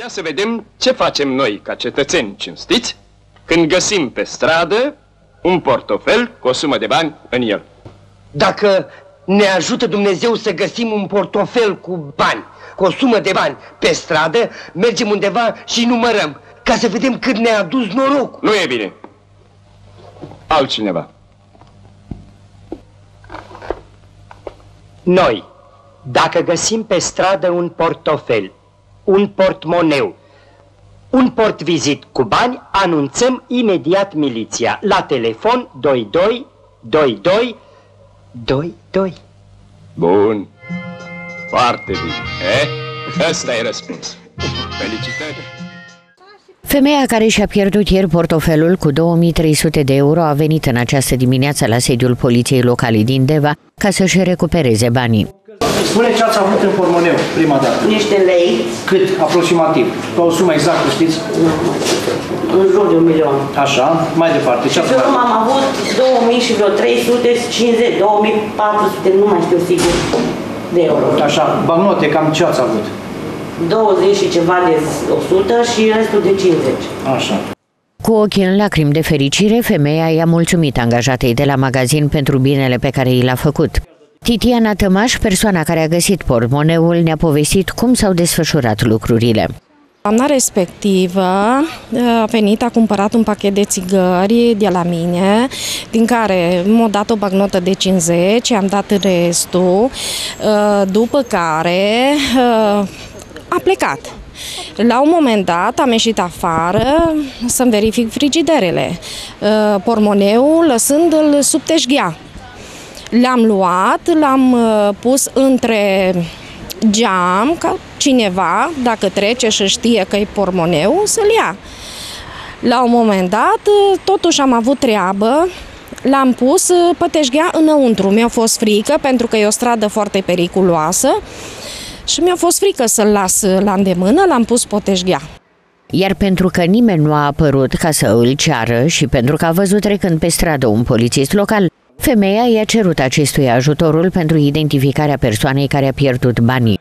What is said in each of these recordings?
Ia să vedem ce facem noi ca cetățeni cinstiți când găsim pe stradă un portofel cu o sumă de bani în el. Dacă ne ajută Dumnezeu să găsim un portofel cu bani, cu o sumă de bani pe stradă, mergem undeva și numărăm, ca să vedem cât ne-a adus norocul. Nu e bine. Altcineva. Noi, dacă găsim pe stradă un portofel, un portmoneu, un portvizit cu bani, anunțăm imediat miliția. La telefon 22 22 22. Bun. Foarte bine. Eh? Ăsta e răspuns. Felicitări. Femeia care și-a pierdut ieri portofelul cu 2300 de euro a venit în această dimineață la sediul poliției locale din Deva ca să-și recupereze banii. Spune ce ați avut în pormoneu prima dată. Niște lei, Cât aproximativ? Pe o sumă exactă, știți? în jur de un milion. Așa, mai departe. Ce ați Pe urmă mai am avut 2000 și vreo 350, 2400, nu mai știu sigur, de euro. Așa, bagnote, cam ce ați avut? 20 și ceva de 100 și restul de 50. Așa. Cu ochii în lacrimi de fericire, femeia i-a mulțumit angajatei de la magazin pentru binele pe care i l-a făcut. Titiana Tămaș, persoana care a găsit portmoneul, ne-a povestit cum s-au desfășurat lucrurile. Doamna respectivă a venit, a cumpărat un pachet de țigări de la mine, din care m-a dat o bagnotă de 50, am dat restul, după care a plecat. La un moment dat am ieșit afară să-mi verific frigiderele, pormoneul lăsându-l sub teșghea. L-am luat, l-am uh, pus între geam, ca cineva, dacă trece și știe că e pormoneu, să-l ia. La un moment dat, uh, totuși am avut treabă, l-am pus uh, pe teșghea înăuntru. Mi-a fost frică pentru că e o stradă foarte periculoasă și mi-a fost frică să-l las la îndemână, l-am pus pe teșghea. Iar pentru că nimeni nu a apărut ca să îl ceară și pentru că a văzut trecând pe stradă un polițist local, femeia i-a cerut acestuia ajutorul pentru identificarea persoanei care a pierdut banii.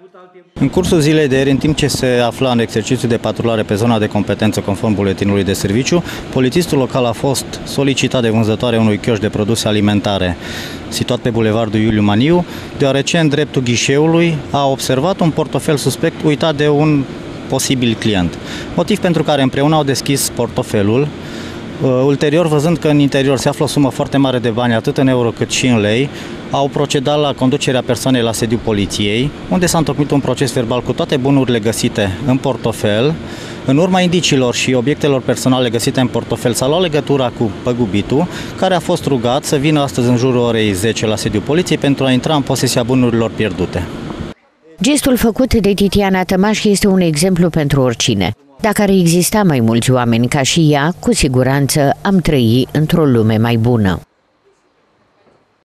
În cursul zilei de ieri, în timp ce se afla în exercițiu de patrulare pe zona de competență conform buletinului de serviciu, polițistul local a fost solicitat de vânzătoare unui chioș de produse alimentare situat pe bulevardul Iuliu Maniu, deoarece în dreptul ghișeului a observat un portofel suspect uitat de un posibil client. Motiv pentru care împreună au deschis portofelul, Uh, Ulterior, văzând că în interior se află o sumă foarte mare de bani, atât în euro cât și în lei, au procedat la conducerea persoanei la sediul poliției, unde s-a întocmit un proces verbal cu toate bunurile găsite în portofel. În urma indiciilor și obiectelor personale găsite în portofel s-a luat legătura cu păgubitul, care a fost rugat să vină astăzi în jurul orei 10 la sediul poliției pentru a intra în posesia bunurilor pierdute. Gestul făcut de Titiana Tămaș este un exemplu pentru oricine. Dacă ar exista mai mulți oameni ca și ea, cu siguranță am trăi într-o lume mai bună.